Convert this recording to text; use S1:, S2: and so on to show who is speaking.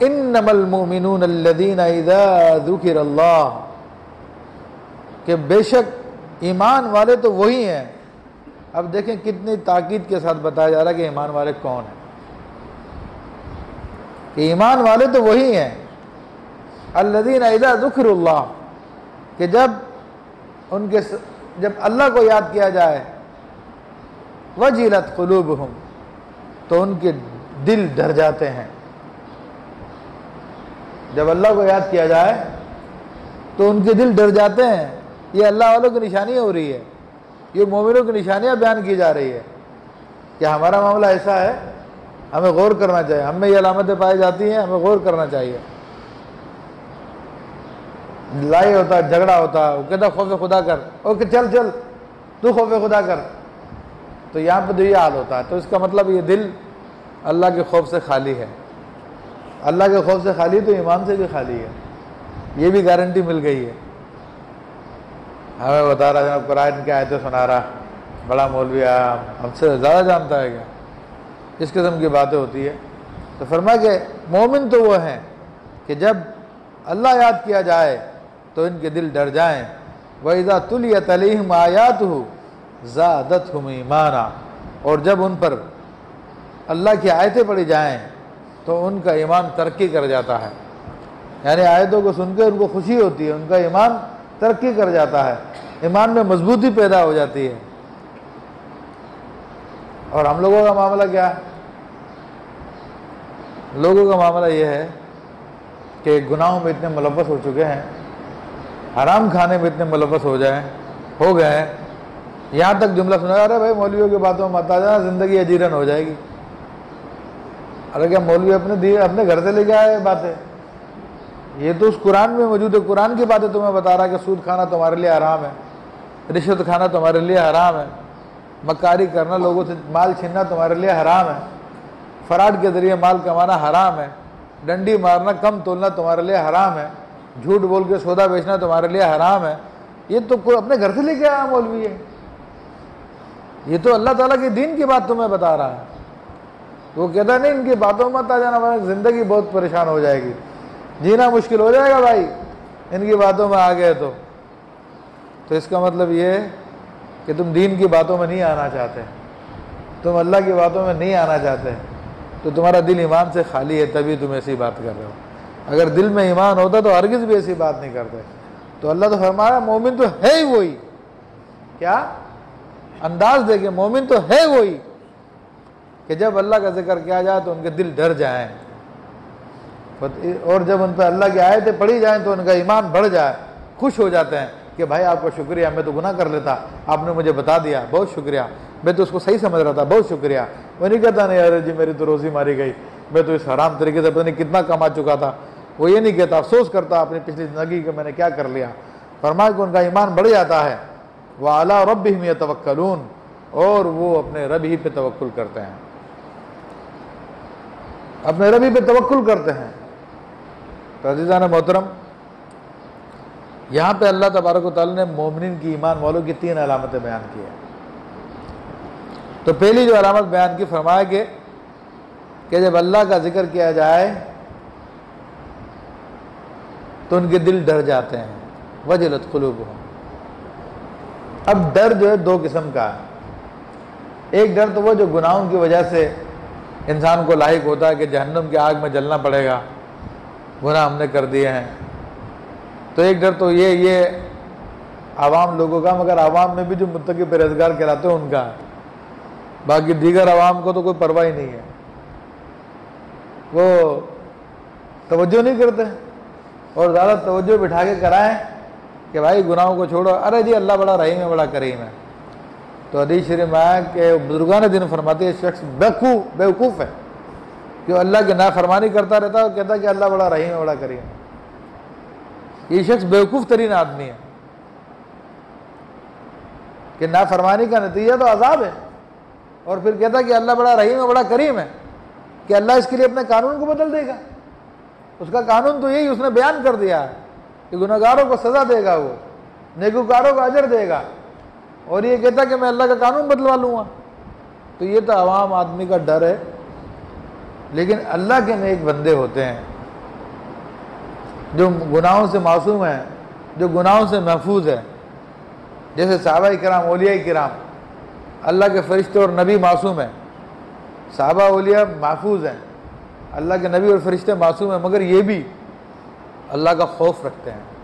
S1: انما المؤمنون الذين اذا ذکر اللہ کہ بے شک ایمان والے تو وہی ہیں۔ اب دیکھیں کتنی تاکید کے ساتھ بتایا جا رہا ہے کہ ایمان والے کون ہیں۔ کہ ایمان والے تو وہی ہیں۔ الذین اذا ذکر اللہ کہ جب ان کے جب اللہ کو یاد کیا جائے، وجلت قلوبہم تو ان کے دل ڈر جاتے ہیں۔ جب اللہ کو یاد کیا جائے تو ان کے دل ڈر جاتے ہیں، یہ اللہ والوں کی نشانی ہو رہی ہے، یہ مومنوں کی نشانیاں بیان کی جا رہی ہے۔ کہ ہمارا معاملہ ایسا ہے؟ ہمیں غور کرنا چاہیے۔ ہم میں یہ علامتیں پائی جاتی ہیں، ہمیں غور کرنا چاہیے۔ لڑائی ہوتا ہے جھگڑا ہوتا، وہ کہتا، خوف خدا کر۔ اوکے چل چل، تو خوف خدا کر۔ تو یہاں پہ تو یہ حال ہوتا ہے۔ تو اس کا مطلب یہ دل اللہ کے خوف سے خالی ہے۔ اللہ کے خوف سے خالی تو ایمان سے بھی خالی ہے۔ یہ بھی گارنٹی مل گئی ہے۔ ہمیں بتا رہا جناب قرآن کے آیتیں سنا رہا۔ بڑا مولوی آیا۔ ہم سے زیادہ جانتا ہے کیا؟ اس قسم کی باتیں ہوتی ہے تو فرما کہ مومن تو وہ ہیں کہ جب اللہ یاد کیا جائے تو ان کے دل ڈر جائیں۔ وَإِذَا تُلِيَتْ عَلَيْهِمْ آيَاتُهُ زَادَتْهُمْ ایمانا اور جب ان پر اللہ کی آیتیں پڑھی جائیں تو ان کا ایمان ترقی کر جاتا ہے۔ یعنی آیتوں کو سن کے ان کو خوشی ہوتی ہے، ان کا ایمان ترقی کر جاتا ہے۔ ایمان میں مضبوطی پیدا ہو جاتی ہے۔ اور ہم لوگوں کا معاملہ کیا ہے؟ لوگوں کا معاملہ یہ ہے کہ گناہوں میں اتنے ملوث ہو چکے ہیں، حرام کھانے میں اتنے ملوث ہو جائیں ہو گئے ہیں۔ یہاں تک جملہ سنا ارے بھائی، مولویوں کی باتوں میں مت آ جانا، زندگی اجیرن ہو جائے گی۔ ارے کیا مولوی اپنے دیے اپنے گھر سے لے کے آئے باتیں؟ یہ تو اس قرآن میں موجود ہے، قرآن کی باتیں تمہیں بتا رہا کہ سود کھانا تمہارے لیے حرام ہے، رشوت کھانا تمہارے لیے حرام ہے، مکاری کرنا لوگوں سے، مال چھیننا تمہارے لیے حرام ہے، فراڈ کے ذریعے مال کمانا حرام ہے، ڈنڈی مارنا، کم تولنا تمہارے لیے حرام ہے، جھوٹ بول کے سودا بیچنا تمہارے لیے حرام ہے، یہ تو کوئی اپنے گھر سے لے کے آیا مولوی ہے۔ یہ تو اللہ تعالیٰ کی دین کی بات تمہیں بتا رہا ہے وہ کہتا نہیں، ان کی باتوں مت آ جانا زندگی بہت پریشان ہو جائے گی۔ جینا مشکل ہو جائے گا بھائی، ان کی باتوں میں آ گئے تو۔ تو اس کا مطلب یہ ہے کہ تم دین کی باتوں میں نہیں آنا چاہتے۔ تم اللہ کی باتوں میں نہیں آنا چاہتے۔ تو تمہارا دل ایمان سے خالی ہے، تبھی تم ایسی بات کر رہے ہو۔ اگر دل میں ایمان ہوتا تو ہرگز بھی ایسی بات نہیں کرتے۔ تو اللہ تو فرمایا، مومن تو ہے ہی وہی۔ کیا؟ انداز دے کے مومن تو ہے وہی۔ کہ جب اللہ کا ذکر کیا جائے تو ان کے دل ڈر جائیں۔ اور جب ان پہ اللہ کی آیتیں پڑھی جائیں تو ان کا ایمان بڑھ جائے۔ خوش ہو جاتے ہیں کہ بھائی آپ کا شکریہ، میں تو گناہ کر لیتا۔ آپ نے مجھے بتا دیا، بہت شکریہ۔ میں تو اس کو صحیح سمجھ رہا تھا، بہت شکریہ۔ وہ نہیں کہتا نہیں، ارے جی میری تو روزی ماری گئی۔ میں تو اس حرام طریقے سے پتہ نہیں کتنا کما چکا تھا۔ وہ یہ نہیں کہتا، افسوس کرتا اپنی پچھلی زندگی کہ میں نے کیا کر لیا۔ فرمایا کہ ان کا ایمان بڑھ جاتا ہے۔ وہ اعلیٰ رب ہی توکلون اور وہ اپنے رب ہی پہ توکل کرتے ہیں۔ اپنے رب ہی پہ توکل کرتے ہیں۔ تو عزیزان محترم، یہاں پہ اللہ تبارک و تعالیٰ نے مومنین کی ایمان والوں کی تین علامتیں بیان کی ہیں۔ تو پہلی جو علامت بیان کی فرمایا کہ کہ جب اللہ کا ذکر کیا جائے، تو ان کے دل ڈر جاتے ہیں۔ وجلت قلوب اب ڈر جو ہے دو قسم کا ہے۔ ایک ڈر تو وہ جو گناہوں کی وجہ سے انسان کو لاحق ہوتا ہے کہ جہنم کی آگ میں جلنا پڑے گا۔ گناہ ہم نے کر دیے ہیں۔ تو ایک ڈر تو یہ یہ عوام لوگوں کا، مگر عوام میں بھی جو متقی پرہزگار کراتے ہیں ان کا۔ باقی دیگر عوام کو تو کوئی پرواہ ہی نہیں ہے۔ وہ توجہ نہیں کرتے اور زیادہ توجہ بٹھا کے کرائیں کہ بھائی گناہوں کو چھوڑو۔ ارے جی اللہ بڑا رحیم ہے، بڑا کریم ہے۔ تو حدیث شریف آیا کہ بزرگان دن فرماتے ہیں شخص بیوقوف بیوقوف ہے، کہ اللہ کی نافرمانی کرتا رہتا ہے اور کہتا ہے کہ اللہ بڑا رحیم ہے، بڑا کریم ہے۔ یہ شخص بیوقوف ترین آدمی ہے۔ کہ نافرمانی کا نتیجہ تو عذاب ہے، اور پھر کہتا ہے کہ اللہ بڑا رحیم ہے، بڑا کریم ہے۔ کہ اللہ اس کے لیے اپنے قانون کو بدل دے گا۔ اس کا قانون تو یہی، اس نے بیان کر دیا ہے کہ گناہ گاروں کو سزا دے گا وہ، نیکوکاروں کو اجر دے گا۔ اور یہ کہتا کہ میں اللہ کا قانون بدلوا لوں گا۔ تو یہ تو عوام آدمی کا ڈر ہے۔ لیکن اللہ کے نیک بندے ہوتے ہیں۔ جو گناہوں سے معصوم ہیں، جو گناہوں سے محفوظ ہے جیسے صحابہ کرام، اولیاء کرام، اللہ کے فرشتے اور نبی معصوم ہیں۔ صحابہ اولیاء محفوظ ہیں۔ اللہ کے نبی اور فرشتے معصوم ہیں، مگر یہ بھی اللہ کا خوف رکھتے ہیں۔